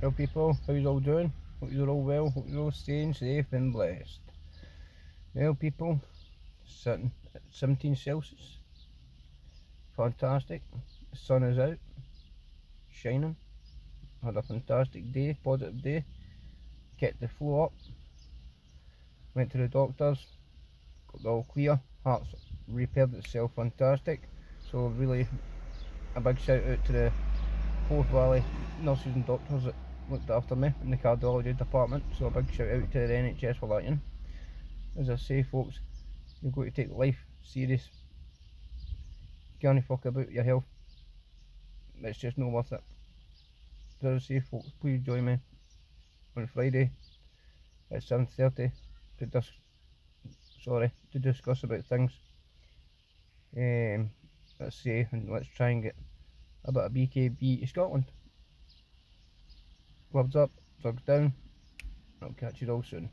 Well people, how you all doing? Hope you're all well, hope you're all staying safe and blessed. Well people, sitting at 17 Celsius. Fantastic. The sun is out, shining. Had a fantastic day, positive day. Kept the flow up. Went to the doctors, got all clear. Heart's repaired itself fantastic. So really a big shout out to the Forth Valley nurses and doctors looked after me in the cardiology department. So a big shout out to the NHS for that. In. As I say folks, you've got to take life serious. Can't fuck about your health. It's just not worth it. So as I say folks, please join me on Friday at 7.30 to dis sorry, to discuss about things. Um, let's see, and let's try and get a bit of BKB Scotland. Gloves up, drugs down. I'll catch you all soon.